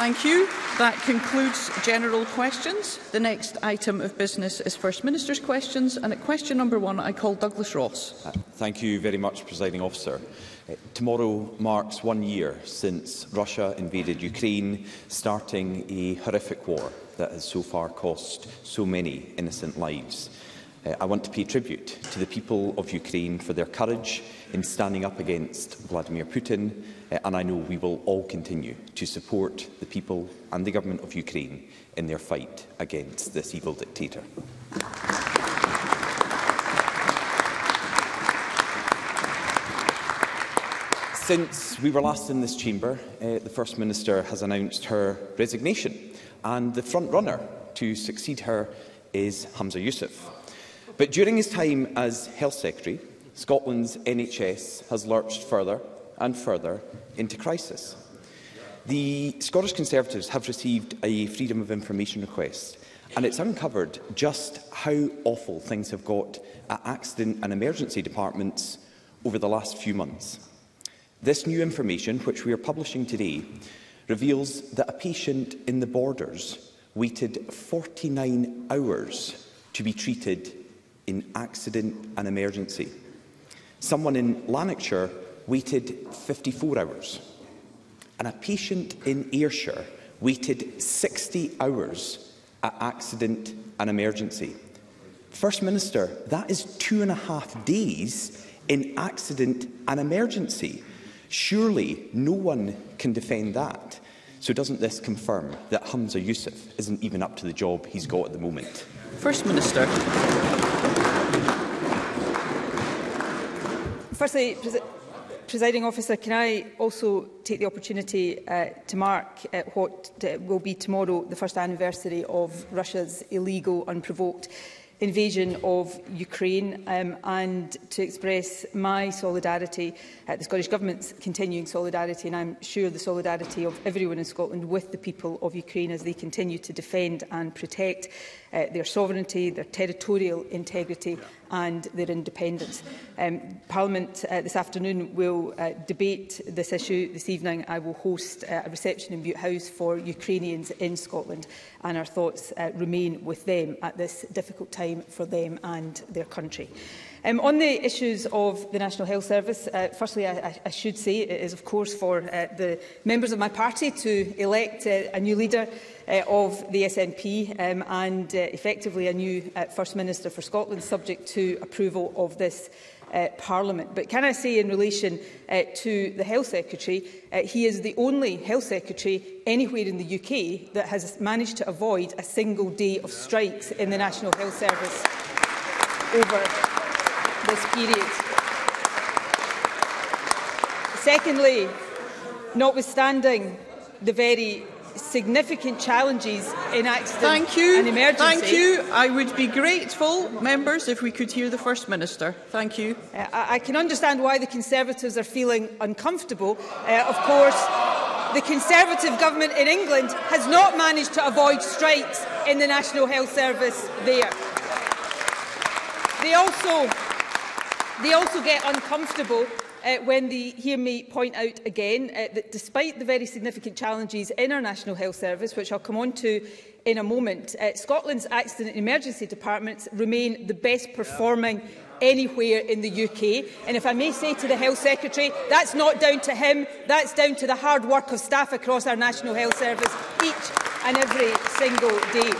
Thank you. That concludes general questions. The next item of business is First Minister's questions. And at question number one, I call Douglas Ross. Uh, thank you very much, Presiding Officer. Uh, tomorrow marks one year since Russia invaded Ukraine, starting a horrific war that has so far cost so many innocent lives. Uh, I want to pay tribute to the people of Ukraine for their courage in standing up against Vladimir Putin Eh, and I know we will all continue to support the people and the government of Ukraine in their fight against this evil dictator. Since we were last in this chamber, uh, the First Minister has announced her resignation, and the front-runner to succeed her is Hamza Youssef. But during his time as Health Secretary, Scotland's NHS has lurched further and further into crisis. The Scottish Conservatives have received a Freedom of Information request and it's uncovered just how awful things have got at accident and emergency departments over the last few months. This new information, which we are publishing today, reveals that a patient in the Borders waited 49 hours to be treated in accident and emergency. Someone in Lanarkshire waited 54 hours, and a patient in Ayrshire waited 60 hours at accident and emergency. First Minister, that is two and a half days in accident and emergency. Surely no one can defend that. So doesn't this confirm that Hamza Yusuf isn't even up to the job he's got at the moment? First Minister. Firstly, Presiding officer, can I also take the opportunity uh, to mark uh, what uh, will be tomorrow the first anniversary of Russia's illegal, unprovoked invasion of Ukraine um, and to express my solidarity, uh, the Scottish Government's continuing solidarity and I'm sure the solidarity of everyone in Scotland with the people of Ukraine as they continue to defend and protect uh, their sovereignty, their territorial integrity yeah and their independence. Um, Parliament uh, this afternoon will uh, debate this issue. This evening I will host uh, a reception in Butte House for Ukrainians in Scotland and our thoughts uh, remain with them at this difficult time for them and their country. Um, on the issues of the National Health Service, uh, firstly, I, I should say it is, of course, for uh, the members of my party to elect uh, a new leader uh, of the SNP um, and uh, effectively a new uh, First Minister for Scotland, subject to approval of this uh, Parliament. But can I say in relation uh, to the Health Secretary, uh, he is the only Health Secretary anywhere in the UK that has managed to avoid a single day of strikes in the National Health Service over this period. Secondly, notwithstanding the very significant challenges in accident Thank you. and emergency. Thank you. I would be grateful, members, if we could hear the First Minister. Thank you. Uh, I, I can understand why the Conservatives are feeling uncomfortable. Uh, of course, the Conservative government in England has not managed to avoid strikes in the National Health Service there. They also They also get uncomfortable uh, when they hear me point out again uh, that despite the very significant challenges in our National Health Service, which I'll come on to in a moment, uh, Scotland's accident and emergency departments remain the best performing anywhere in the UK. And if I may say to the Health Secretary, that's not down to him, that's down to the hard work of staff across our National Health Service each and every single day.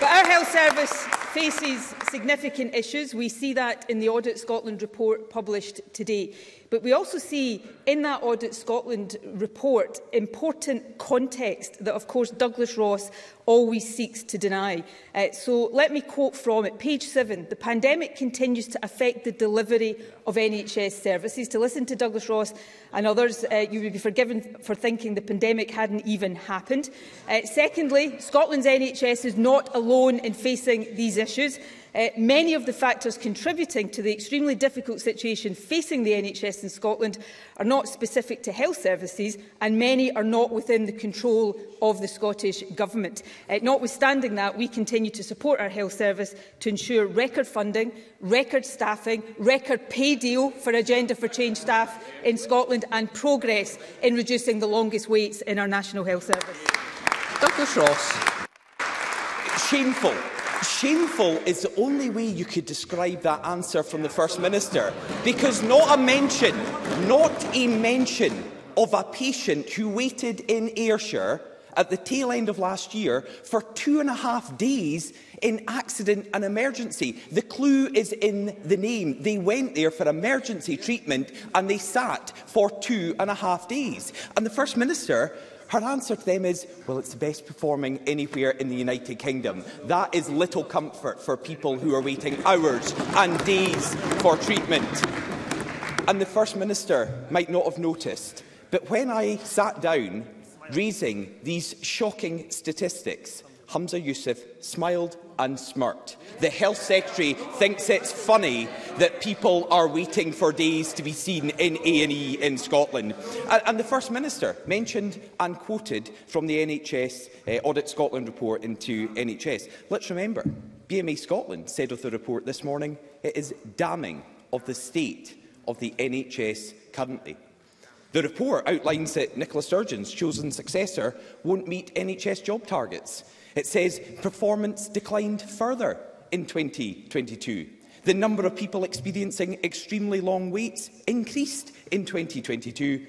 But our health service faces significant issues. We see that in the Audit Scotland report published today. But we also see in that Audit Scotland report important context that, of course, Douglas Ross always seeks to deny. Uh, so let me quote from it. Page 7. The pandemic continues to affect the delivery of NHS services. To listen to Douglas Ross and others, uh, you would be forgiven for thinking the pandemic hadn't even happened. Uh, secondly, Scotland's NHS is not alone in facing these issues. Uh, many of the factors contributing to the extremely difficult situation facing the NHS in Scotland are not specific to health services and many are not within the control of the Scottish Government. Uh, notwithstanding that, we continue to support our health service to ensure record funding, record staffing, record pay deal for Agenda for Change staff in Scotland and progress in reducing the longest waits in our National Health Service. Douglas Ross. Shameful Shameful is the only way you could describe that answer from the First Minister, because not a mention, not a mention of a patient who waited in Ayrshire at the tail end of last year for two and a half days in accident and emergency. The clue is in the name. They went there for emergency treatment and they sat for two and a half days. And the First Minister Her answer to them is, well, it's the best performing anywhere in the United Kingdom. That is little comfort for people who are waiting hours and days for treatment. And the First Minister might not have noticed, but when I sat down raising these shocking statistics, Hamza Youssef smiled and smirked. The Health Secretary thinks it's funny that people are waiting for days to be seen in A&E in Scotland. And, the First Minister mentioned and quoted from the NHS uh, eh, Audit Scotland report into NHS. Let's remember, BMA Scotland said of the report this morning, it is damning of the state of the NHS currently. The report outlines that Nicola Sturgeon's chosen successor won't meet NHS job targets. It says performance declined further in 2022. The number of people experiencing extremely long waits increased in 2022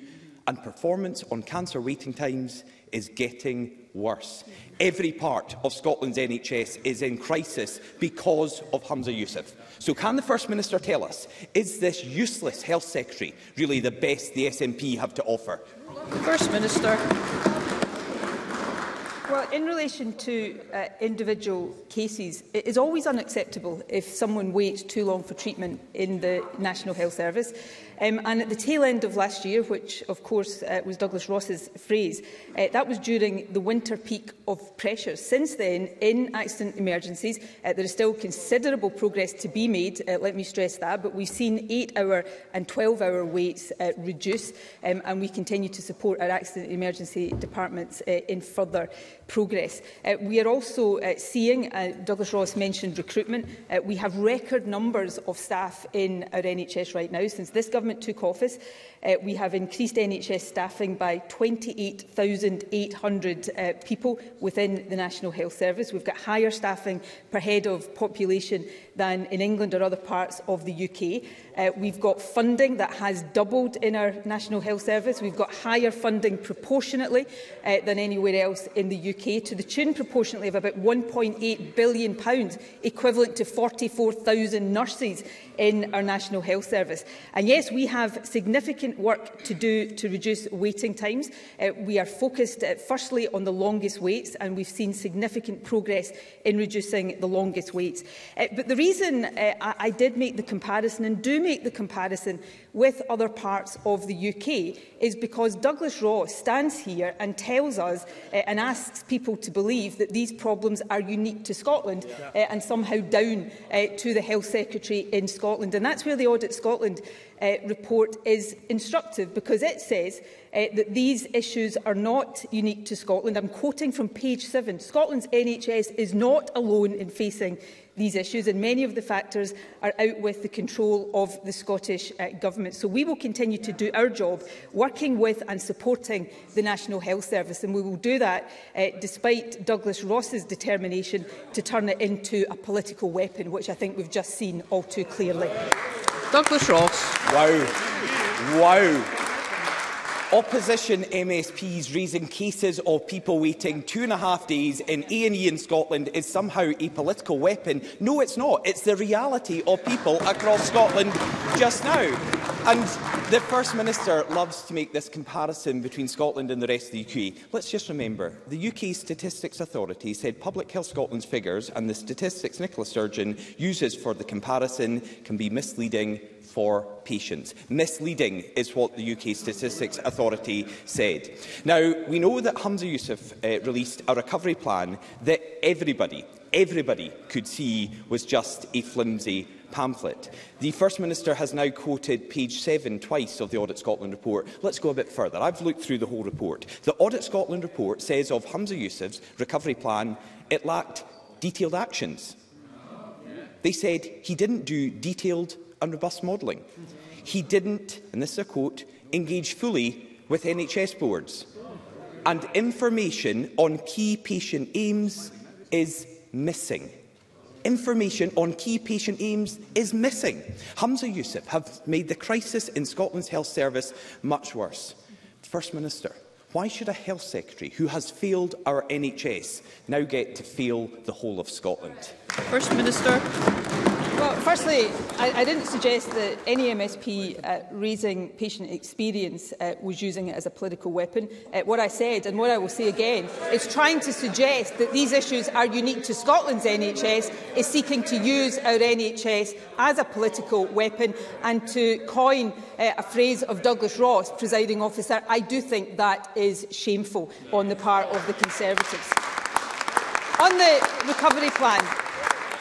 and performance on cancer waiting times is getting worse. Every part of Scotland's NHS is in crisis because of Hamza Youssef. So can the First Minister tell us, is this useless Health Secretary really the best the SNP have to offer? First Minister. Well, in relation to uh, individual cases, it is always unacceptable if someone waits too long for treatment in the National Health Service. Um, and at the tail end of last year, which of course uh, was Douglas Ross's phrase, uh, that was during the winter peak of pressure. Since then, in accident emergencies, uh, there is still considerable progress to be made, uh, let me stress that, but we've seen 8-hour and 12-hour waits uh, reduce, um, and we continue to support our accident emergency departments uh, in further progress. Uh, we are also uh, seeing, uh, Douglas Ross mentioned recruitment, uh, we have record numbers of staff in our NHS right now since this government took office. Uh, we have increased NHS staffing by 28,800 uh, people within the National Health Service. We've got higher staffing per head of population than in England or other parts of the UK. Uh, we've got funding that has doubled in our National Health Service. We've got higher funding proportionately uh, than anywhere else in the UK, to the tune proportionately of about £1.8 billion, equivalent to 44,000 nurses in our National Health Service. And yes, we have significant work to do to reduce waiting times. Uh, we are focused uh, firstly on the longest waits and we've seen significant progress in reducing the longest waits. Uh, but the reason uh, I, I did make the comparison and do make the comparison with other parts of the UK is because Douglas Ross stands here and tells us uh, and asks people to believe that these problems are unique to Scotland yeah. uh, and somehow down uh, to the Health Secretary in Scotland. And that's where the Audit Scotland uh, report is instructive because it says uh, that these issues are not unique to Scotland. I'm quoting from page 7. Scotland's NHS is not alone in facing these issues, and many of the factors are out with the control of the Scottish uh, Government. So we will continue to do our job, working with and supporting the National Health Service, and we will do that uh, despite Douglas Ross's determination to turn it into a political weapon, which I think we've just seen all too clearly. Douglas Ross. Wow. Wow. Opposition MSPs raising cases of people waiting two and a half days in A&E in Scotland is somehow a political weapon. No, it's not. It's the reality of people across Scotland just now. And the First Minister loves to make this comparison between Scotland and the rest of the UK. Let's just remember, the UK Statistics Authority said Public Health Scotland's figures and the statistics Nicola Sturgeon uses for the comparison can be misleading for patients. Misleading is what the UK Statistics Authority said. Now, we know that Hamza Youssef uh, released a recovery plan that everybody, everybody could see was just a flimsy pamphlet. The First Minister has now quoted page 7 twice of the Audit Scotland report. Let's go a bit further. I've looked through the whole report. The Audit Scotland report says of Hamza Youssef's recovery plan, it lacked detailed actions. They said he didn't do detailed and robust modelling. He didn't, and this is a quote, engage fully with NHS boards. And information on key patient aims is missing information on key patient aims is missing. Hamza Yusuf have made the crisis in Scotland's health service much worse. First Minister, why should a health secretary who has failed our NHS now get to fail the whole of Scotland? First Minister. Well, firstly, I, I didn't suggest that any MSP uh, raising patient experience uh, was using it as a political weapon. Uh, what I said, and what I will say again, is trying to suggest that these issues are unique to Scotland's NHS, is seeking to use our NHS as a political weapon, and to coin uh, a phrase of Douglas Ross, presiding officer, I do think that is shameful on the part of the Conservatives. on the recovery plan,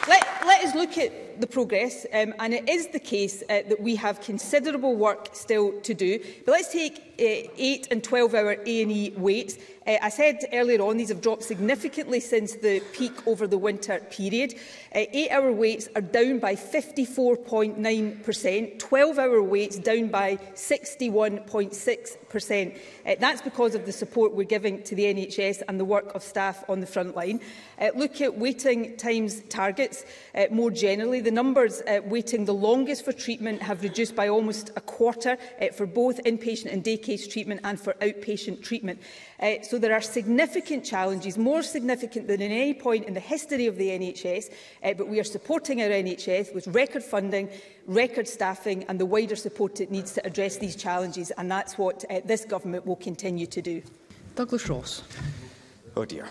let, let us look at the progress, um, and it is the case uh, that we have considerable work still to do. But let's take uh, 8 and 12-hour A&E waits. Uh, I said earlier on these have dropped significantly since the peak over the winter period. Uh, eh, Eight-hour waits are down by 54.9%, 12-hour waits down by 61.6%. Uh, eh, that's because of the support we're giving to the NHS and the work of staff on the front line. Uh, look at waiting times targets uh, more generally. The numbers uh, waiting the longest for treatment have reduced by almost a quarter uh, for both inpatient and day case treatment and for outpatient treatment. Uh, so there are significant challenges, more significant than at any point in the history of the NHS, uh, eh, but we are supporting our NHS with record funding, record staffing and the wider support it needs to address these challenges, and that's what uh, this government will continue to do. Douglas Ross. Oh dear.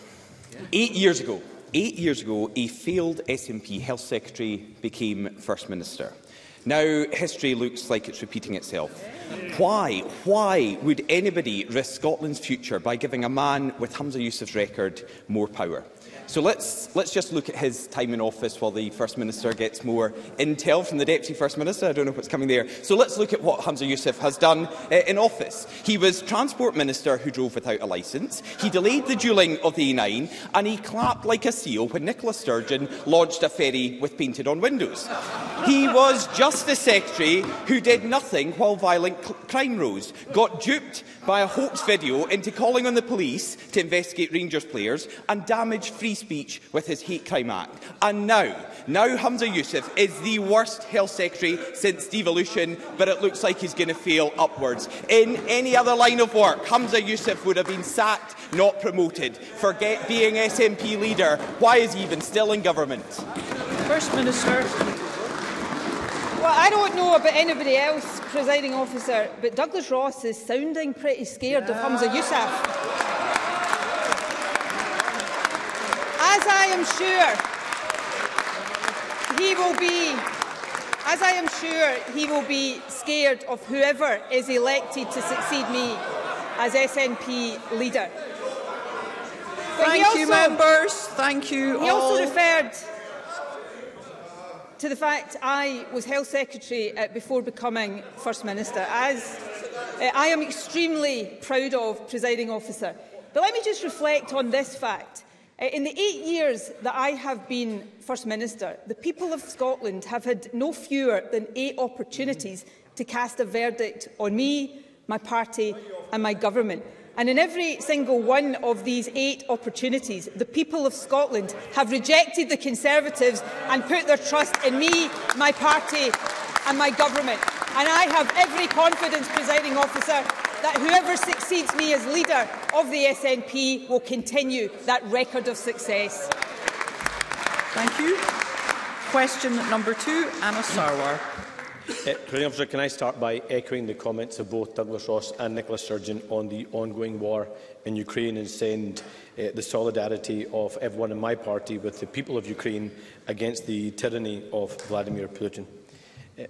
Eight years ago, eight years ago, a failed SNP health secretary became First Minister. Now history looks like it's repeating itself. Why, why would anybody risk Scotland's future by giving a man with Hamza Yusuf's record more power? So let's, let's just look at his time in office while the First Minister gets more intel from the Deputy First Minister. I don't know what's coming there. So let's look at what Hamza Youssef has done uh, in office. He was Transport Minister who drove without a licence. He delayed the duelling of the E9 and he clapped like a seal when Nicola Sturgeon launched a ferry with painted on windows. He was Justice Secretary who did nothing while violent crime rose, got duped by a hoax video into calling on the police to investigate Rangers players and damaged free speech with his hate crime act. And now, now Hamza Youssef is the worst health secretary since devolution, but it looks like he's going to fail upwards. In any other line of work, Hamza Youssef would have been sacked, not promoted. Forget being SNP leader. Why is he even still in government? First Minister. Well, I don't know about anybody else, presiding officer, but Douglas Ross is sounding pretty scared yeah. of Hamza Youssef as I am sure he will be, as I am sure he will be scared of whoever is elected to succeed me as SNP leader. But Thank also, you, members. Thank you. He all. also referred to the fact I was Health Secretary uh, before becoming First Minister, as uh, I am extremely proud of, presiding officer. But let me just reflect on this fact. Eh, in the eight years that I have been First Minister, the people of Scotland have had no fewer than eight opportunities to cast a verdict on me, my party and my government. And in every single one of these eight opportunities, the people of Scotland have rejected the Conservatives and put their trust in me, my party and my government. And I have every confidence, presiding officer, that whoever succeeds me as leader of the SNP will continue that record of success. Thank you. Question number two, Anna Sarwar. Uh, can I start by echoing the comments of both Douglas Ross and Nicola Sturgeon on the ongoing war in Ukraine and send uh, the solidarity of everyone in my party with the people of Ukraine against the tyranny of Vladimir Putin?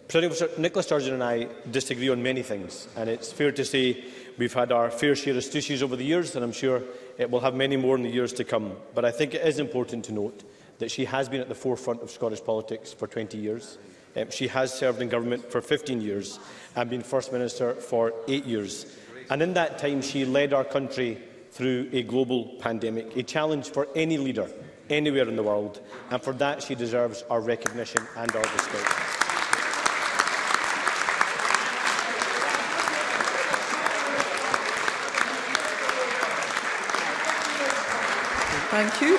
President Officer, Nicola Sturgeon and I disagree on many things, and it's fair to say we've had our fair share of issues over the years, and I'm sure it will have many more in the years to come. But I think it is important to note that she has been at the forefront of Scottish politics for 20 years. Um, she has served in government for 15 years and been First Minister for eight years. And in that time, she led our country through a global pandemic, a challenge for any leader anywhere in the world. And for that, she deserves our recognition and our respect. Thank you.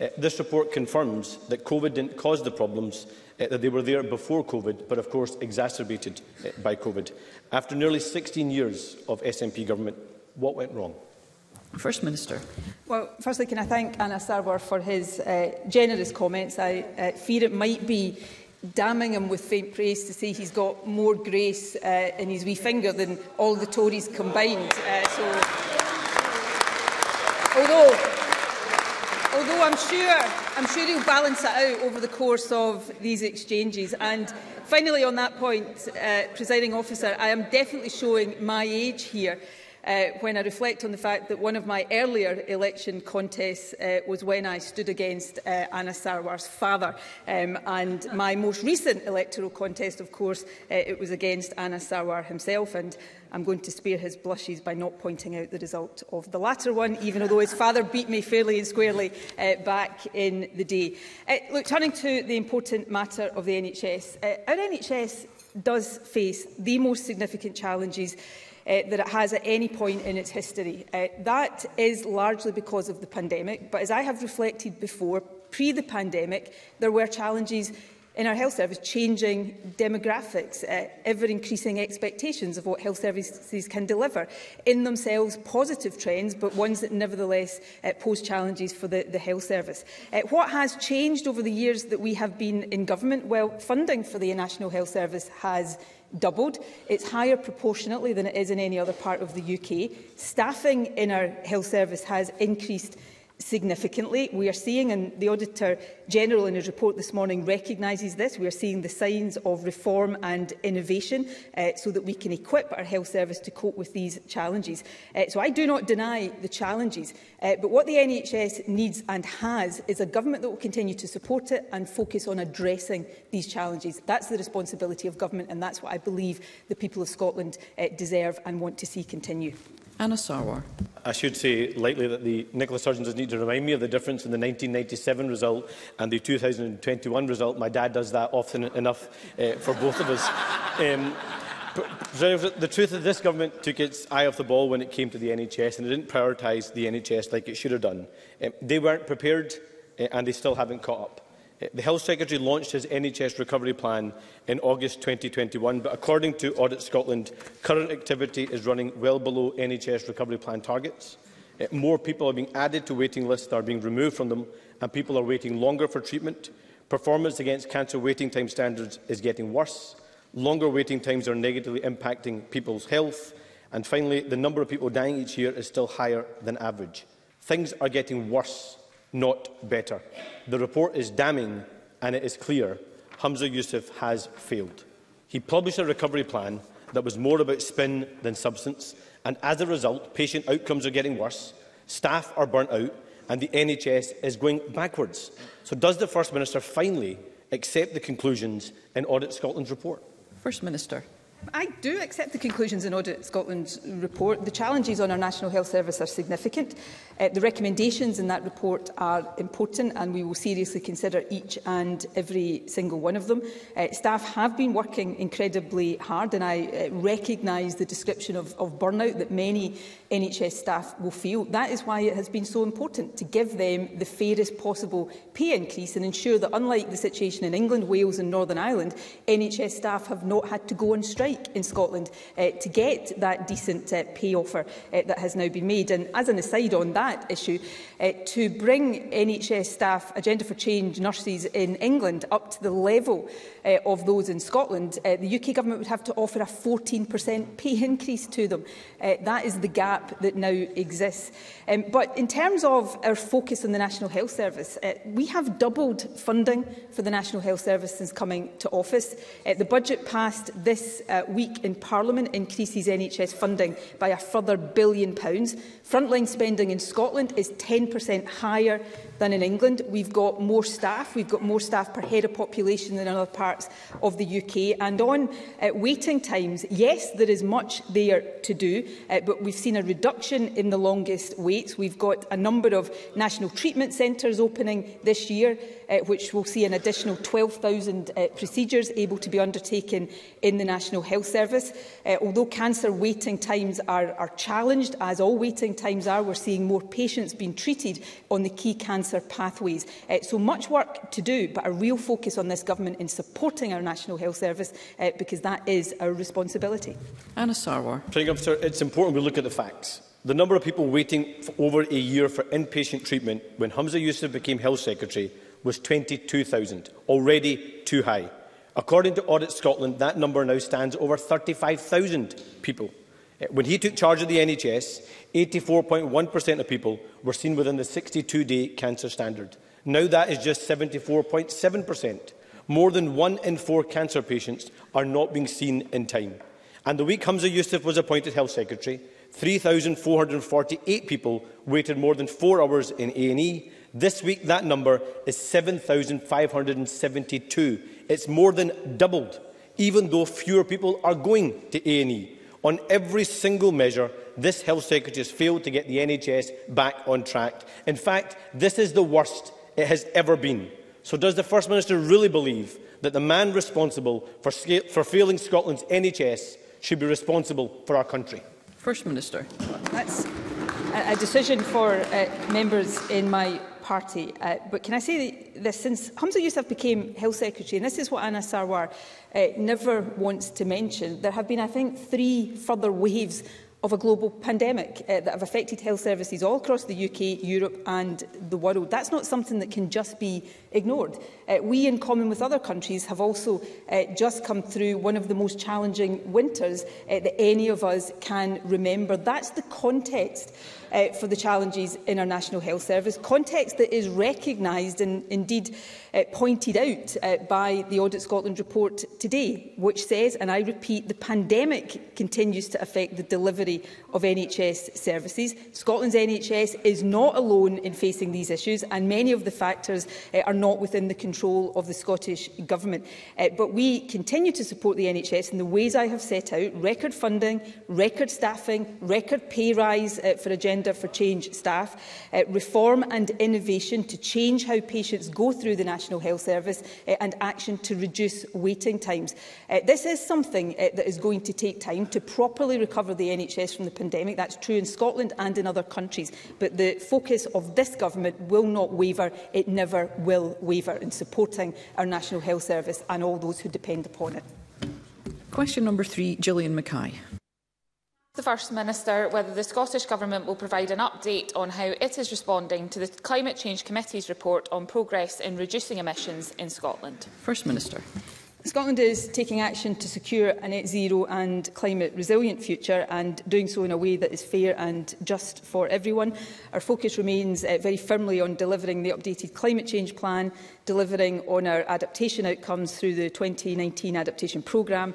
Uh, this report confirms that COVID didn't cause the problems, uh, that they were there before COVID, but of course exacerbated uh, by COVID. After nearly 16 years of SNP government, what went wrong? First Minister. Well, firstly, can I thank Anna Sarwar for his uh, generous comments. I uh, fear it might be damning him with faint praise to say he's got more grace uh, in his wee finger than all the Tories combined. Uh, so Although, although I'm sure, I'm sure he'll balance it out over the course of these exchanges. And finally, on that point, uh, presiding officer, I am definitely showing my age here. Uh, when I reflect on the fact that one of my earlier election contests uh, was when I stood against uh, Anna Sarwar's father. Um, and my most recent electoral contest, of course, uh, it was against Anna Sarwar himself. And I'm going to spare his blushes by not pointing out the result of the latter one, even although his father beat me fairly and squarely uh, back in the day. Uh, look, turning to the important matter of the NHS, uh, our NHS does face the most significant challenges uh, that it has at any point in its history. Uh, that is largely because of the pandemic, but as I have reflected before, pre the pandemic, there were challenges in our health service, changing demographics, uh, eh, ever-increasing expectations of what health services can deliver. In themselves, positive trends, but ones that nevertheless uh, pose challenges for the, the health service. Uh, what has changed over the years that we have been in government? Well, funding for the National Health Service has doubled. It's higher proportionately than it is in any other part of the UK. Staffing in our health service has increased significantly. We are seeing, and the Auditor General in his report this morning recognises this, we are seeing the signs of reform and innovation uh, so that we can equip our health service to cope with these challenges. Uh, so I do not deny the challenges, uh, but what the NHS needs and has is a government that will continue to support it and focus on addressing these challenges. That's the responsibility of government and that's what I believe the people of Scotland uh, deserve and want to see continue. Anna Sarwar. I should say lightly that the Nicola Sturgeon does need to remind me of the difference in the 1997 result and the 2021 result. My dad does that often enough uh, for both of us. Um, the truth is this government took its eye off the ball when it came to the NHS and it didn't prioritise the NHS like it should have done. Um, they weren't prepared uh, and they still haven't caught up. The Health Secretary launched his NHS recovery plan in August 2021, but according to Audit Scotland, current activity is running well below NHS recovery plan targets. Uh, more people are being added to waiting lists that are being removed from them, and people are waiting longer for treatment. Performance against cancer waiting time standards is getting worse. Longer waiting times are negatively impacting people's health. And finally, the number of people dying each year is still higher than average. Things are getting worse not better. The report is damning and it is clear Hamza Yusuf has failed. He published a recovery plan that was more about spin than substance, and as a result, patient outcomes are getting worse, staff are burnt out, and the NHS is going backwards. So does the First Minister finally accept the conclusions in Audit Scotland's report? First Minister. I do accept the conclusions in Audit Scotland's report. The challenges on our National Health Service are significant. Uh, the recommendations in that report are important and we will seriously consider each and every single one of them. Uh, staff have been working incredibly hard and I uh, recognise the description of, of burnout that many NHS staff will feel. That is why it has been so important to give them the fairest possible pay increase and ensure that, unlike the situation in England, Wales and Northern Ireland, NHS staff have not had to go on strike in Scotland uh, to get that decent uh, pay offer uh, that has now been made. And as an aside on that issue, uh, to bring NHS staff, Agenda for Change nurses in England up to the level uh, of those in Scotland, uh, the UK Government would have to offer a 14% pay increase to them. Uh, that is the gap gap that now exists. Um, but in terms of our focus on the National Health Service, uh, we have doubled funding for the National Health Service since coming to office. Uh, the budget passed this uh, week in Parliament increases NHS funding by a further billion pounds. Frontline spending in Scotland is 10% higher than in England. We've got more staff. We've got more staff per head of population than in other parts of the UK. And on uh, waiting times, yes, there is much there to do, uh, but we've seen a reduction in the longest waits. We've got a number of national treatment centres opening this year uh, which will see an additional 12,000 uh, procedures able to be undertaken in the National Health Service. Uh, although cancer waiting times are, are challenged, as all waiting times are, we're seeing more patients being treated on the key cancer pathways. Uh, so much work to do, but a real focus on this government in supporting our National Health Service, uh, because that is our responsibility. Anna Sarwar. It's important we look at the facts. The number of people waiting for over a year for inpatient treatment when Hamza Yusuf became Health Secretary was 22,000, already too high. According to Audit Scotland, that number now stands over 35,000 people. Eh, when he took charge of the NHS, 84.1% of people were seen within the 62-day cancer standard. Now that is just 74.7%. More than one in four cancer patients are not being seen in time. And the week Hamza Youssef was appointed Health Secretary, 3,448 people waited more than four hours in A&E, This week, that number is 7,572. It's more than doubled, even though fewer people are going to A&E. On every single measure, this Health Secretary has failed to get the NHS back on track. In fact, this is the worst it has ever been. So does the First Minister really believe that the man responsible for, for failing Scotland's NHS should be responsible for our country? First Minister. That's a decision for uh, members in my party. Uh, but can I say this? Since Hamza Youssef became Health Secretary, and this is what Anna Sarwar uh, never wants to mention, there have been, I think, three further waves of a global pandemic uh, that have affected health services all across the UK, Europe and the world. That's not something that can just be ignored. Uh, we, in common with other countries, have also uh, just come through one of the most challenging winters uh, that any of us can remember. That's the context uh, for the challenges in our National Health Service, context that is recognised and indeed uh, pointed out uh, by the Audit Scotland report today, which says, and I repeat, the pandemic continues to affect the delivery of NHS services. Scotland's NHS is not alone in facing these issues, and many of the factors uh, are not within the control of the Scottish Government. Uh, but we continue to support the NHS in the ways I have set out, record funding, record staffing, record pay rise uh, for a general agenda for change staff, uh, reform and innovation to change how patients go through the National Health Service uh, and action to reduce waiting times. Uh, this is something uh, that is going to take time to properly recover the NHS from the pandemic. That's true in Scotland and in other countries. But the focus of this government will not waver. It never will waver in supporting our National Health Service and all those who depend upon it. Question number three, Gillian Mackay the First Minister whether the Scottish Government will provide an update on how it is responding to the Climate Change Committee's report on progress in reducing emissions in Scotland. First Minister. Scotland is taking action to secure a net zero and climate resilient future and doing so in a way that is fair and just for everyone. Our focus remains uh, very firmly on delivering the updated climate change plan, delivering on our adaptation outcomes through the 2019 adaptation programme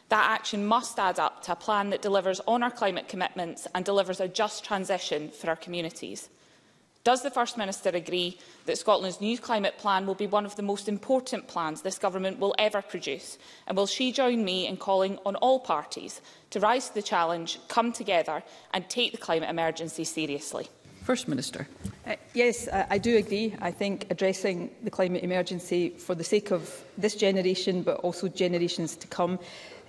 That action must add up to a plan that delivers on our climate commitments and delivers a just transition for our communities. Does the First Minister agree that Scotland's new climate plan will be one of the most important plans this government will ever produce? And will she join me in calling on all parties to rise to the challenge, come together and take the climate emergency seriously? First Minister. Uh, yes, I, I do agree. I think addressing the climate emergency for the sake of this generation, but also generations to come,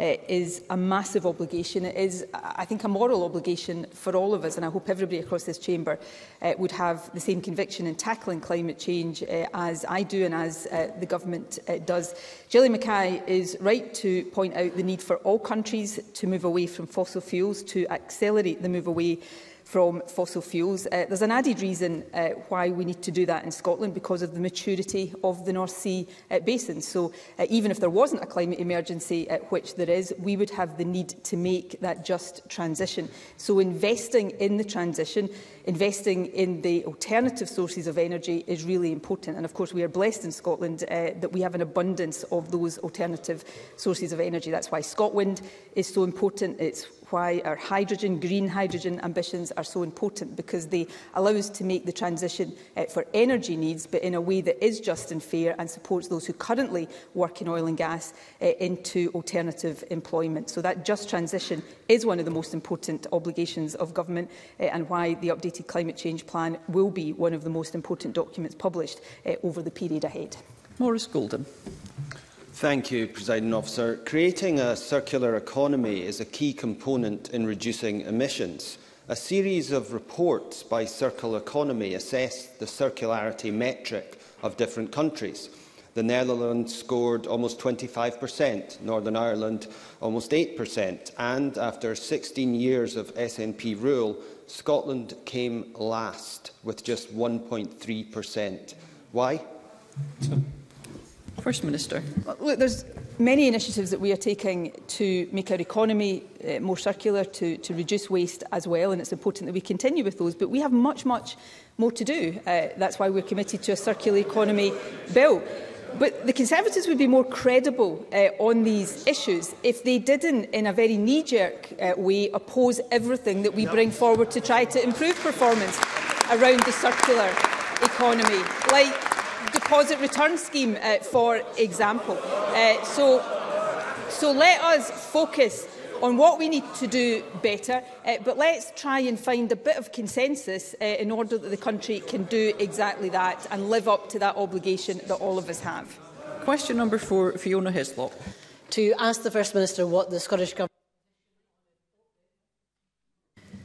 uh, is a massive obligation. It is, I think, a moral obligation for all of us, and I hope everybody across this chamber uh, would have the same conviction in tackling climate change uh, as I do and as uh, the government uh, does. Gillian Mackay is right to point out the need for all countries to move away from fossil fuels, to accelerate the move away from fossil fuels. Uh, there's an added reason uh, why we need to do that in Scotland because of the maturity of the North Sea uh, basin. So uh, even if there wasn't a climate emergency, uh, which there is, we would have the need to make that just transition. So investing in the transition investing in the alternative sources of energy is really important. And of course, we are blessed in Scotland uh, that we have an abundance of those alternative sources of energy. That's why Scotland is so important. It's why our hydrogen, green hydrogen ambitions are so important because they allow us to make the transition uh, for energy needs, but in a way that is just and fair and supports those who currently work in oil and gas uh, into alternative employment. So that just transition is one of the most important obligations of government uh, and why the updated updated climate change plan will be one of the most important documents published uh, over the period ahead. Morris Golden. Thank you, President Officer. Creating a circular economy is a key component in reducing emissions. A series of reports by Circle Economy assess the circularity metric of different countries. The Netherlands scored almost 25%, Northern Ireland almost 8%, and after 16 years of SNP rule, Scotland came last with just 1.3%. Why? First Minister. Well, look, there's many initiatives that we are taking to make our economy uh, more circular, to, to reduce waste as well, and it's important that we continue with those. But we have much, much more to do. Uh, that's why we're committed to a circular economy bill. But the Conservatives would be more credible uh, on these issues if they didn't, in a very knee-jerk uh, way, oppose everything that we no. bring forward to try to improve performance around the circular economy, like deposit return scheme, uh, for example. Uh, so, so let us focus on what we need to do better, uh, but let's try and find a bit of consensus uh, in order that the country can do exactly that and live up to that obligation that all of us have. Question number four, Fiona Hislop. To ask the First Minister what the Scottish Government...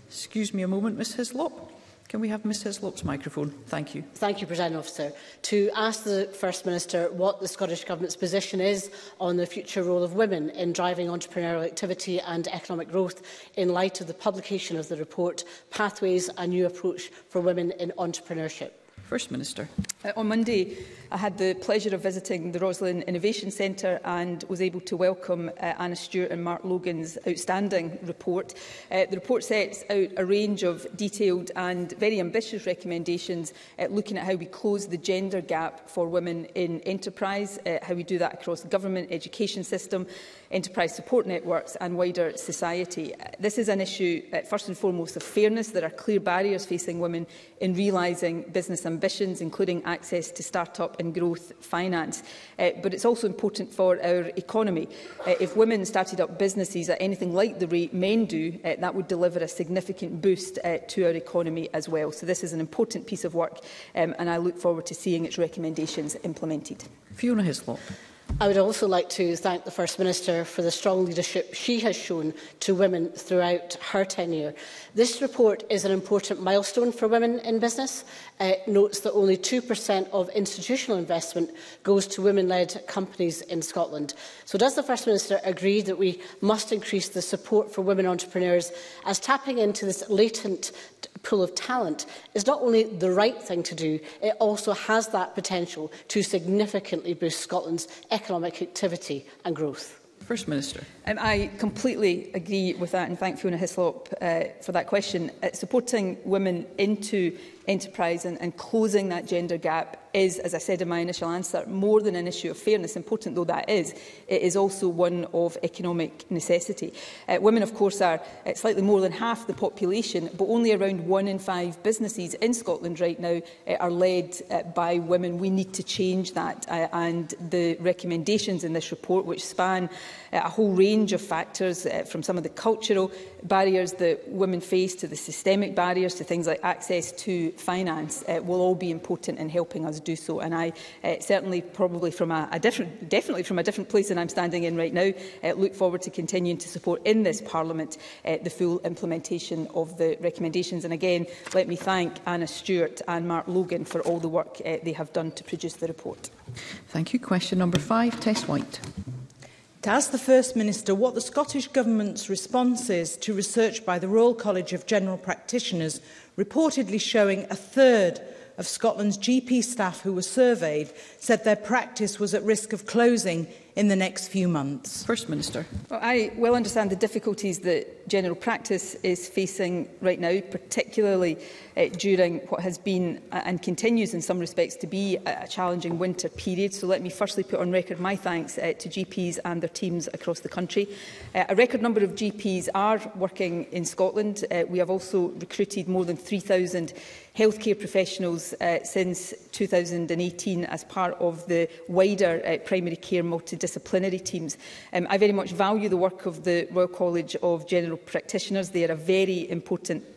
Excuse me a moment, Ms Hislop. Can we have Ms Hislop's microphone? Thank you. Thank you, President Officer. To ask the First Minister what the Scottish Government's position is on the future role of women in driving entrepreneurial activity and economic growth in light of the publication of the report Pathways – A New Approach for Women in Entrepreneurship. First Minister. Uh, on Monday, I had the pleasure of visiting the Roslyn Innovation Centre and was able to welcome uh, Anna Stewart and Mark Logan's outstanding report. Uh, the report sets out a range of detailed and very ambitious recommendations uh, looking at how we close the gender gap for women in enterprise, uh, how we do that across the government, education system, enterprise support networks and wider society. Uh, this is an issue, uh, first and foremost, of fairness. There are clear barriers facing women in realising business ambitions, including access to start-up and growth finance. Uh, but it's also important for our economy. Uh, if women started up businesses at anything like the rate men do, uh, that would deliver a significant boost uh, to our economy as well. So this is an important piece of work um, and I look forward to seeing its recommendations implemented. Fiona Hislop. I would also like to thank the First Minister for the strong leadership she has shown to women throughout her tenure. This report is an important milestone for women in business. It notes that only 2% of institutional investment goes to women-led companies in Scotland. So does the First Minister agree that we must increase the support for women entrepreneurs as tapping into this latent pool of talent is not only the right thing to do, it also has that potential to significantly boost Scotland's economic economic activity and growth. First Minister. Um, I completely agree with that and thank Fiona Hislop uh, for that question. Uh, supporting women into enterprise and, and closing that gender gap is, as I said in my initial answer, more than an issue of fairness, important though that is, it is also one of economic necessity. Uh, women, of course, are uh, slightly more than half the population, but only around one in five businesses in Scotland right now uh, are led uh, by women. We need to change that, uh, and the recommendations in this report, which span uh, a whole range of factors, uh, from some of the cultural barriers that women face to the systemic barriers to things like access to finance, uh, will all be important in helping us to do so. And I uh, certainly, probably from a, a different, definitely from a different place than I'm standing in right now, uh, look forward to continuing to support in this Parliament uh, the full implementation of the recommendations. And again, let me thank Anna Stewart and Mark Logan for all the work uh, they have done to produce the report. Thank you. Question number five, Tess White. To ask the First Minister what the Scottish Government's response is to research by the Royal College of General Practitioners reportedly showing a third of Scotland's GP staff who were surveyed said their practice was at risk of closing in the next few months? First Minister. Well, I well understand the difficulties that general practice is facing right now, particularly uh, during what has been uh, and continues in some respects to be a, a challenging winter period. So let me firstly put on record my thanks uh, to GPs and their teams across the country. Uh, a record number of GPs are working in Scotland. Uh, we have also recruited more than 3,000 healthcare professionals uh, since 2018 as part of the wider uh, primary care multidisciplinary disciplinary teams. Um, I very much value the work of the Royal College of General Practitioners. They are a very important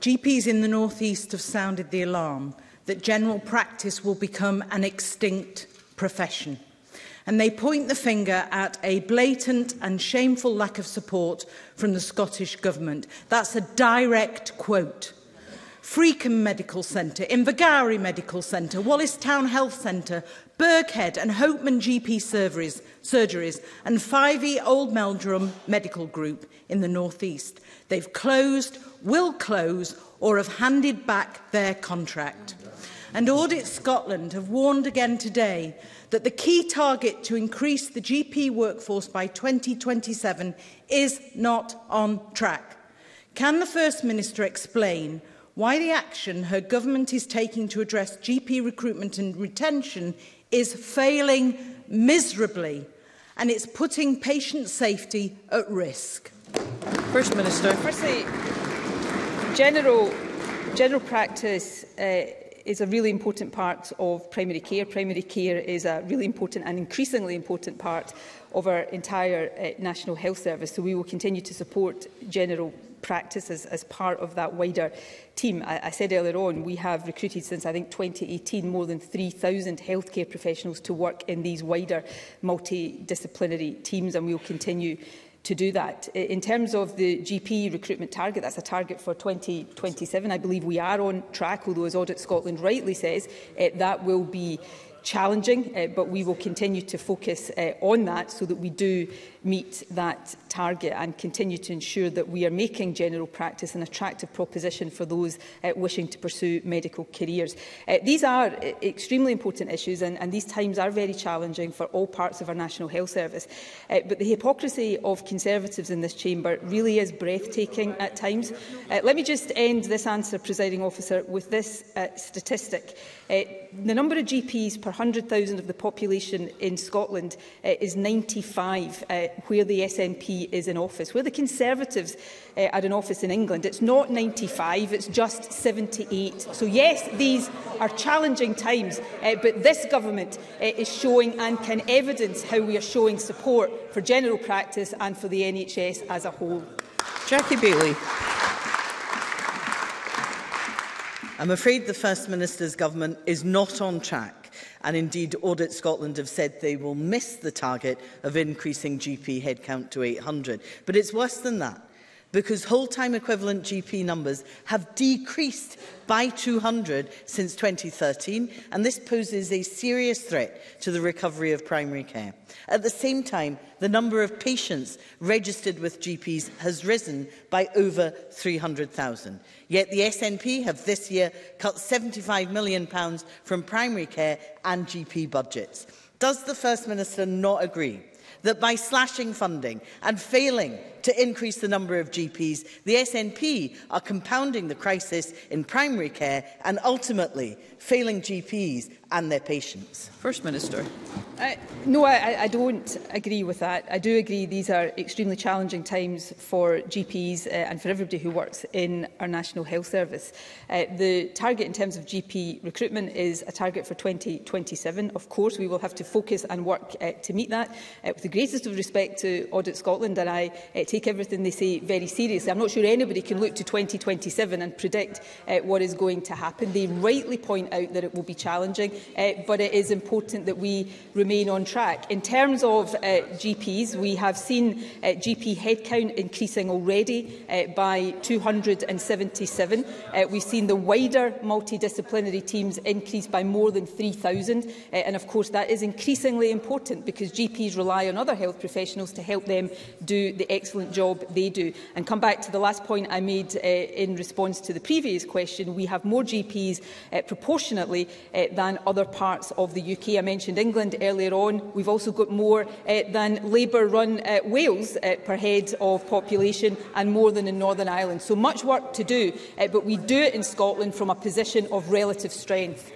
GPs in the North East have sounded the alarm that general practice will become an extinct profession and they point the finger at a blatant and shameful lack of support from the Scottish Government. That's a direct quote. Freecombe Medical Centre, Invergowrie Medical Centre, Wallace Town Health Centre, Birkhead and Hopeman GP surgeries, surgeries and 5E Old Meldrum Medical Group in the North East. They've closed, will close or have handed back their contract and Audit Scotland have warned again today that the key target to increase the GP workforce by 2027 is not on track. Can the First Minister explain why the action her government is taking to address GP recruitment and retention is failing miserably and it's putting patient safety at risk? First Minister. Firstly, general, general practice uh, is a really important part of primary care. Primary care is a really important and increasingly important part of our entire uh, National Health Service. So we will continue to support general practices as part of that wider team. I, I said earlier on, we have recruited since I think 2018 more than 3,000 healthcare professionals to work in these wider multidisciplinary teams and we will continue to do that. In terms of the GP recruitment target, that's a target for 2027. I believe we are on track, although, as Audit Scotland rightly says, uh, that will be challenging, uh, but we will continue to focus uh, on that so that we do meet that target and continue to ensure that we are making general practice an attractive proposition for those uh, wishing to pursue medical careers. Uh, these are eh, extremely important issues and, and these times are very challenging for all parts of our National Health Service. Uh, but the hypocrisy of Conservatives in this chamber really is breathtaking at times. Uh, let me just end this answer, Presiding Officer, with this uh, statistic. Uh, the number of GPs per 100,000 of the population in Scotland uh, is 95 uh, where the SNP is in office. Where the Conservatives uh, are in office in England, it's not 95, it's just 78. So yes, these are challenging times, uh, but this government uh, is showing and can evidence how we are showing support for general practice and for the NHS as a whole. Jackie Bailey. I'm afraid the First Minister's government is not on track and indeed Audit Scotland have said they will miss the target of increasing GP headcount to 800. But it's worse than that because whole-time equivalent GP numbers have decreased by 200 since 2013, and this poses a serious threat to the recovery of primary care. At the same time, the number of patients registered with GPs has risen by over 300,000. Yet the SNP have this year cut £75 million pounds from primary care and GP budgets. Does the First Minister not agree that by slashing funding and failing to increase the number of GPs, the SNP are compounding the crisis in primary care and ultimately failing GPs and their patients. First Minister. Uh, no, I, I don't agree with that. I do agree these are extremely challenging times for GPs uh, and for everybody who works in our National Health Service. Uh, the target in terms of GP recruitment is a target for 2027. Of course, we will have to focus and work uh, to meet that. Uh, with the greatest of respect to Audit Scotland, and I uh, take everything they say very seriously. I'm not sure anybody can look to 2027 and predict uh, what is going to happen. They rightly point out that it will be challenging, uh, but it is important that we remain on track. In terms of uh, eh, GPs, we have seen uh, GP headcount increasing already uh, by 277. Uh, we've seen the wider multidisciplinary teams increase by more than 3,000. Uh, and of course, that is increasingly important because GPs rely on other health professionals to help them do the excellent excellent job they do. And come back to the last point I made uh, in response to the previous question, we have more GPs uh, proportionately uh, than other parts of the UK. I mentioned England earlier on. We've also got more uh, than Labour-run uh, Wales uh, per head of population and more than in Northern Ireland. So much work to do, uh, but we do it in Scotland from a position of relative strength.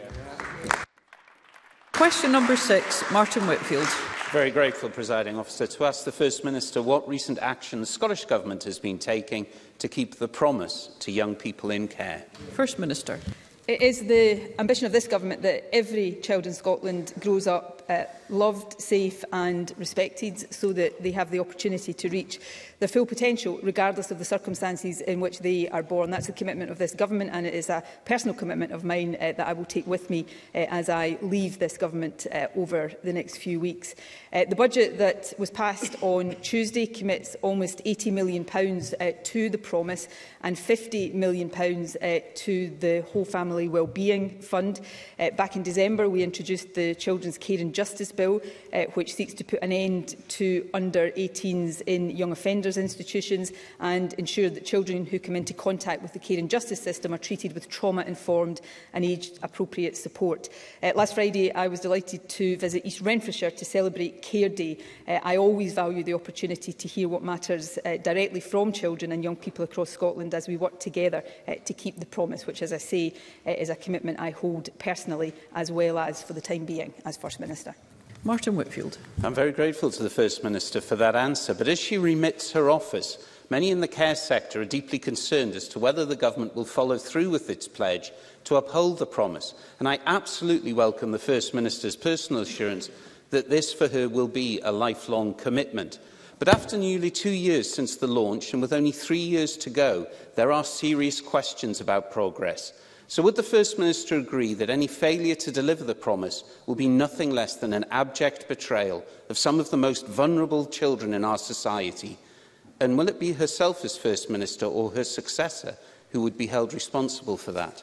Question number six, Martin Whitfield. Very grateful, Presiding Officer. To ask the First Minister what recent action the Scottish Government has been taking to keep the promise to young people in care. First Minister. It is the ambition of this Government that every child in Scotland grows up uh, loved, safe and respected so that they have the opportunity to reach their full potential regardless of the circumstances in which they are born. That's a commitment of this government and it is a personal commitment of mine uh, that I will take with me uh, as I leave this government uh, over the next few weeks. Uh, the budget that was passed on Tuesday commits almost £80 million pounds, uh, to the promise and £50 million pounds, uh, to the Whole Family Wellbeing Fund. Uh, back in December, we introduced the Children's Care and Justice Bill, uh, which seeks to put an end to under-18s in young offenders institutions and ensure that children who come into contact with the care and justice system are treated with trauma-informed and age-appropriate support. Uh, last Friday, I was delighted to visit East Renfrewshire to celebrate Care Day. Uh, I always value the opportunity to hear what matters uh, directly from children and young people across Scotland as we work together uh, to keep the promise, which, as I say, uh, is a commitment I hold personally as well as for the time being as First Minister. Martin Whitfield. I'm very grateful to the First Minister for that answer, but as she remits her office, many in the care sector are deeply concerned as to whether the government will follow through with its pledge to uphold the promise, and I absolutely welcome the First Minister's personal assurance that this for her will be a lifelong commitment. But after nearly two years since the launch, and with only three years to go, there are serious questions about progress. So would the First Minister agree that any failure to deliver the promise will be nothing less than an abject betrayal of some of the most vulnerable children in our society? And will it be herself as First Minister or her successor who would be held responsible for that?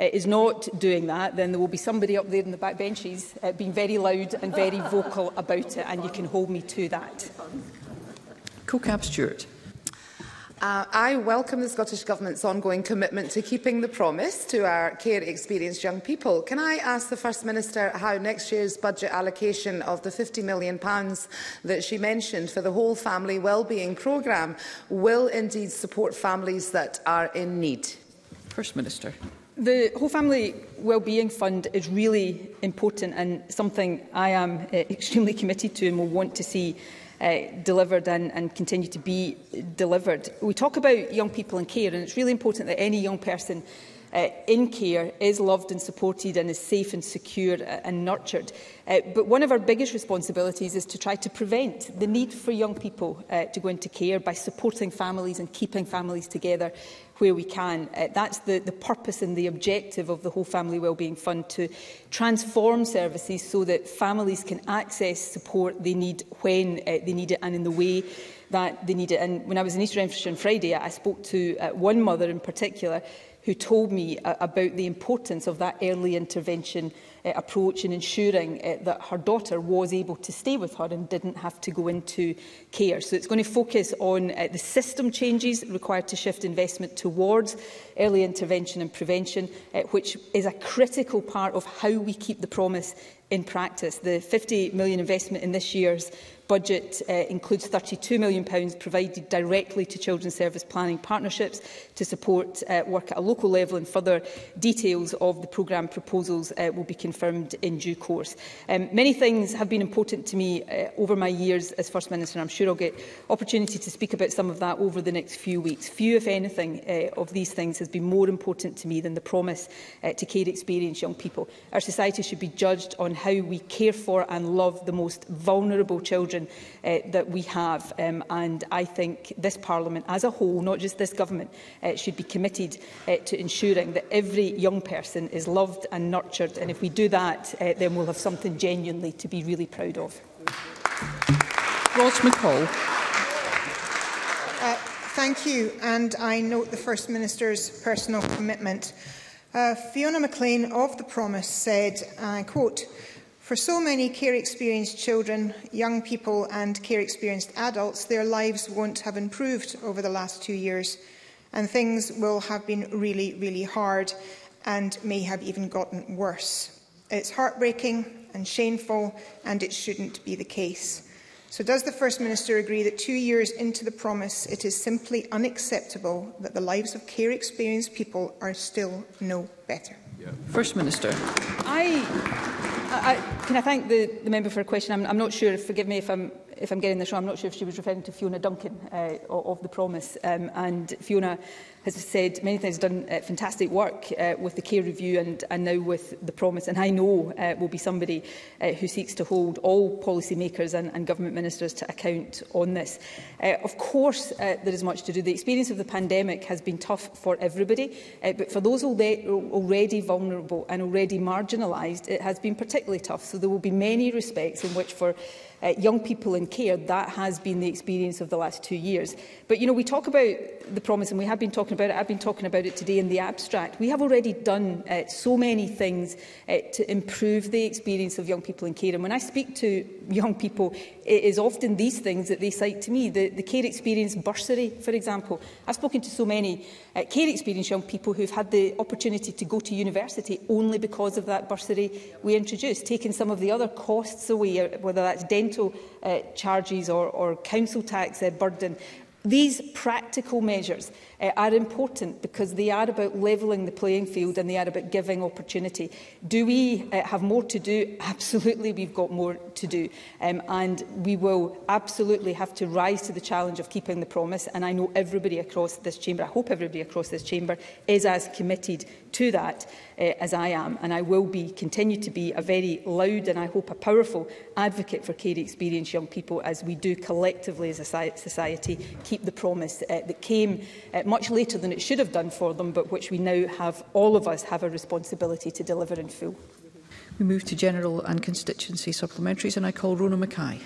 uh, is not doing that, then there will be somebody up there in the back benches uh, being very loud and very vocal about it, and you can hold me to that. Co-Cab Stewart. Uh, I welcome the Scottish Government's ongoing commitment to keeping the promise to our care experienced young people. Can I ask the First Minister how next year's budget allocation of the £50 million that she mentioned for the whole family wellbeing programme will indeed support families that are in need? First Minister. The Whole Family Wellbeing Fund is really important and something I am eh, extremely committed to and will want to see uh, delivered and, and continue to be delivered. We talk about young people in care and it's really important that any young person uh, in care is loved and supported and is safe and secure and nurtured. Uh, but one of our biggest responsibilities is to try to prevent the need for young people uh, to go into care by supporting families and keeping families together where we can. Uh, that's the, the purpose and the objective of the Whole Family Wellbeing Fund, to transform services so that families can access support they need when uh, they need it and in the way that they need it. And when I was in East Renfrewshire on Friday, I spoke to uh, one mother in particular who told me uh, about the importance of that early intervention uh, approach in ensuring uh, that her daughter was able to stay with her and didn't have to go into care. So it's going to focus on uh, the system changes required to shift investment towards early intervention and prevention, uh, which is a critical part of how we keep the promise in practice. The 50 million investment in this year's budget uh, includes £32 million pounds provided directly to Children's Service Planning Partnerships to support uh, work at a local level and further details of the programme proposals uh, will be confirmed in due course. Um, many things have been important to me uh, over my years as First Minister and I'm sure I'll get opportunity to speak about some of that over the next few weeks. Few, if anything, uh, of these things has been more important to me than the promise uh, to care experienced young people. Our society should be judged on how we care for and love the most vulnerable children position uh, that we have. Um, and I think this Parliament as a whole, not just this government, uh, should be committed uh, to ensuring that every young person is loved and nurtured. And if we do that, uh, then we'll have something genuinely to be really proud of. Ross McCall. Uh, thank you, and I note the First Minister's personal commitment. Uh, Fiona MacLean of The Promise said, I quote, For so many care experienced children, young people and care experienced adults, their lives won't have improved over the last two years and things will have been really, really hard and may have even gotten worse. It's heartbreaking and shameful and it shouldn't be the case. So does the First Minister agree that two years into the promise, it is simply unacceptable that the lives of care experienced people are still no better? Yeah. First Minister. I I, I, can I thank the, the member for a question? I'm, I'm not sure, forgive me if I'm if I'm getting this wrong, I'm not sure if she was referring to Fiona Duncan uh, of The Promise. Um, and Fiona has said many things, done uh, fantastic work uh, with the care review and, and now with The Promise. And I know uh, will be somebody uh, who seeks to hold all policy makers and, and government ministers to account on this. Uh, of course, uh, there is much to do. The experience of the pandemic has been tough for everybody, uh, but for those already vulnerable and already marginalised, it has been particularly tough. So there will be many respects in which for uh, young people in care. That has been the experience of the last two years. But, you know, we talk about the promise and we have been talking about it. I've been talking about it today in the abstract. We have already done uh, so many things uh, to improve the experience of young people in care. And when I speak to young people, it is often these things that they cite to me. The, the care experience bursary, for example. I've spoken to so many uh, care experience young people who've had the opportunity to go to university only because of that bursary we introduced, taking some of the other costs away, uh, whether that's dental rental uh, charges or, or council tax uh, burden. These practical measures uh, are important because they are about levelling the playing field and they are about giving opportunity. Do we uh, have more to do? Absolutely, we've got more to do. Um, and we will absolutely have to rise to the challenge of keeping the promise. And I know everybody across this chamber, I hope everybody across this chamber, is as committed to that uh, as I am. And I will be, continue to be, a very loud and I hope a powerful advocate for care experienced young people as we do collectively as a society keep the promise uh, that came uh, much later than it should have done for them, but which we now have, all of us, have a responsibility to deliver in full. We move to general and constituency supplementaries, and I call Rona Mackay.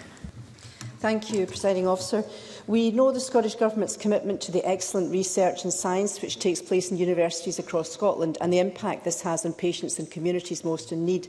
Thank you, Presiding Officer. We know the Scottish Government's commitment to the excellent research and science which takes place in universities across Scotland and the impact this has on patients and communities most in need.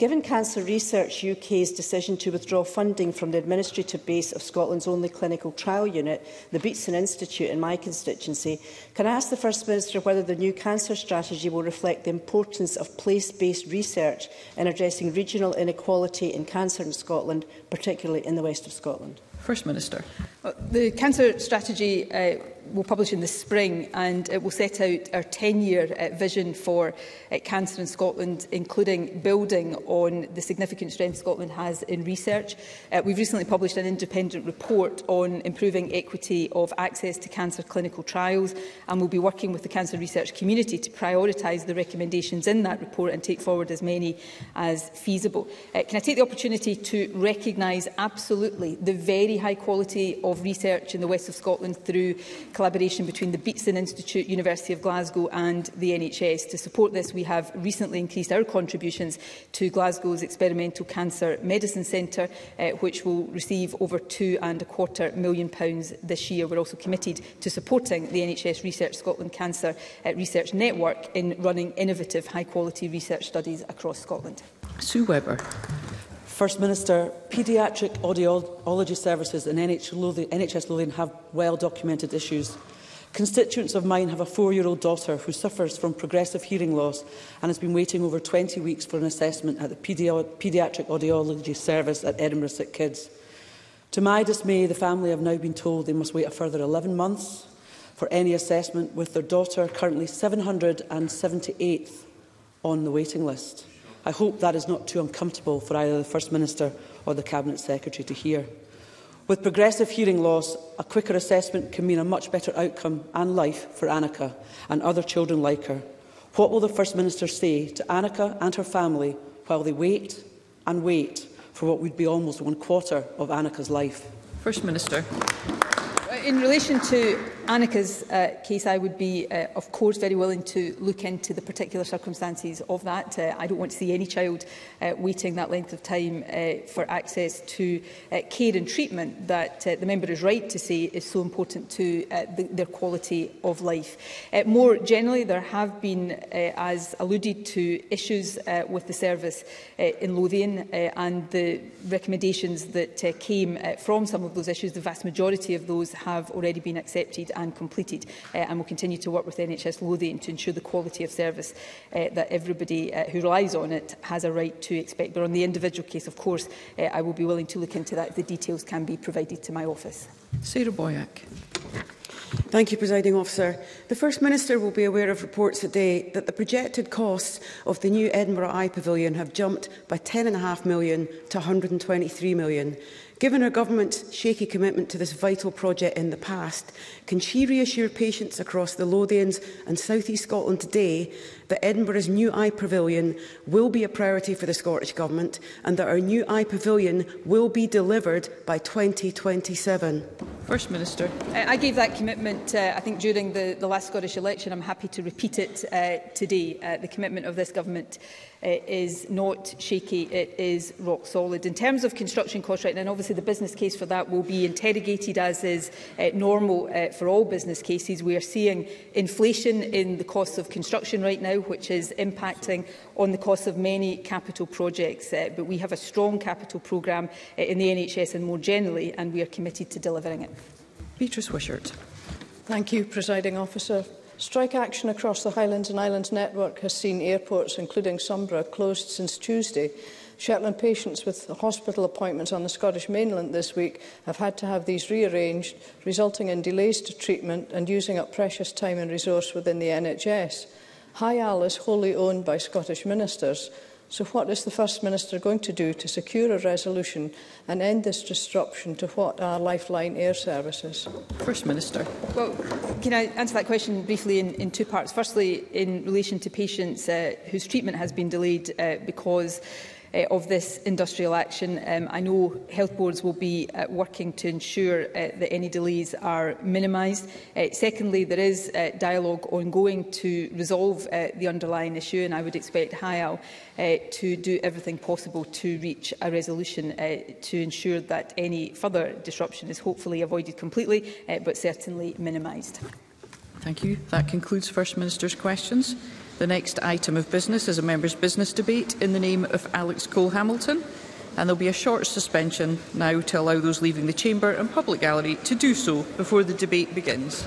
Given Cancer Research UK's decision to withdraw funding from the administrative base of Scotland's only clinical trial unit, the Beatson Institute in my constituency, can I ask the First Minister whether the new cancer strategy will reflect the importance of place-based research in addressing regional inequality in cancer in Scotland, particularly in the west of Scotland? First Minister. Well, uh, the cancer strategy uh, will publish in the spring and it uh, will set out our 10-year uh, vision for uh, cancer in Scotland, including building on the significant strength Scotland has in research. Uh, we've recently published an independent report on improving equity of access to cancer clinical trials and we'll be working with the cancer research community to prioritise the recommendations in that report and take forward as many as feasible. Uh, can I take the opportunity to recognise absolutely the very high quality of research in the west of Scotland through collaboration between the Beatson Institute, University of Glasgow and the NHS. To support this, we have recently increased our contributions to Glasgow's Experimental Cancer Medicine Centre, uh, which will receive over two and a quarter million pounds this year. We're also committed to supporting the NHS Research Scotland Cancer uh, Research Network in running innovative, high-quality research studies across Scotland. Sue Webber. First Minister, paediatric audiology services in NH Lothian, NHS Lothian have well-documented issues. Constituents of mine have a four-year-old daughter who suffers from progressive hearing loss and has been waiting over 20 weeks for an assessment at the Paediatric Audiology Service at Edinburgh Sick Kids. To my dismay, the family have now been told they must wait a further 11 months for any assessment, with their daughter currently 778th on the waiting list. I hope that is not too uncomfortable for either the First Minister or the Cabinet Secretary to hear. With progressive hearing loss, a quicker assessment can mean a much better outcome and life for Annika and other children like her. What will the First Minister say to Annika and her family while they wait and wait for what would be almost one quarter of Annika's life? First Minister. In relation to Annika's uh, case, I would be, uh, of course, very willing to look into the particular circumstances of that. Uh, I don't want to see any child uh, waiting that length of time uh, for access to uh, care and treatment that uh, the member is right to say is so important to uh, the, their quality of life. Uh, more generally, there have been, uh, as alluded to, issues uh, with the service uh, in Lothian uh, and the recommendations that uh, came uh, from some of those issues, the vast majority of those have already been accepted and completed. Uh, and we'll continue to work with NHS Lothian to ensure the quality of service uh, that everybody uh, who relies on it has a right to expect. But on the individual case, of course, uh, I will be willing to look into that if the details can be provided to my office. Sarah Boyack. Thank you, Presiding Officer. The First Minister will be aware of reports today that the projected costs of the new Edinburgh Eye Pavilion have jumped by £10.5 million to £123 million. Given our government's shaky commitment to this vital project in the past, Can she reassure patients across the Lothians and South East Scotland today that Edinburgh's new eye pavilion will be a priority for the Scottish Government and that our new eye pavilion will be delivered by 2027? First Minister. I gave that commitment, uh, I think, during the, the last Scottish election. I'm happy to repeat it uh, today. Uh, the commitment of this government It uh, is not shaky, it is rock solid. In terms of construction cost right now, obviously the business case for that will be interrogated as is uh, normal uh, for all business cases. We are seeing inflation in the cost of construction right now, which is impacting on the cost of many capital projects. Uh, but we have a strong capital programme uh, in the NHS and more generally, and we are committed to delivering it. Beatrice Wishart. Thank you, Presiding Officer. Strike action across the Highlands and Islands network has seen airports, including Sumbra, closed since Tuesday Shetland patients with hospital appointments on the Scottish mainland this week have had to have these rearranged, resulting in delays to treatment and using up precious time and resource within the NHS. High Al is wholly owned by Scottish ministers, so what is the First Minister going to do to secure a resolution and end this disruption to what are lifeline air services? First Minister. Well, can I answer that question briefly in, in two parts? Firstly, in relation to patients uh, whose treatment has been delayed uh, because uh, of this industrial action. Um, I know health boards will be uh, working to ensure uh, that any delays are minimised. Uh, secondly, there is uh, dialogue ongoing to resolve uh, the underlying issue, and I would expect HIAL uh, to do everything possible to reach a resolution uh, to ensure that any further disruption is hopefully avoided completely, uh, but certainly minimised. Thank you. That concludes First Minister's questions. The next item of business is a member's business debate in the name of Alex Cole Hamilton, and there'll be a short suspension now to allow those leaving the chamber and public gallery to do so before the debate begins.